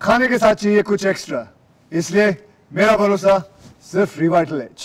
खाने के साथ चाहिए कुछ एक्स्ट्रा इसलिए मेरा भरोसा सिर्फ़ रिवाइटल एच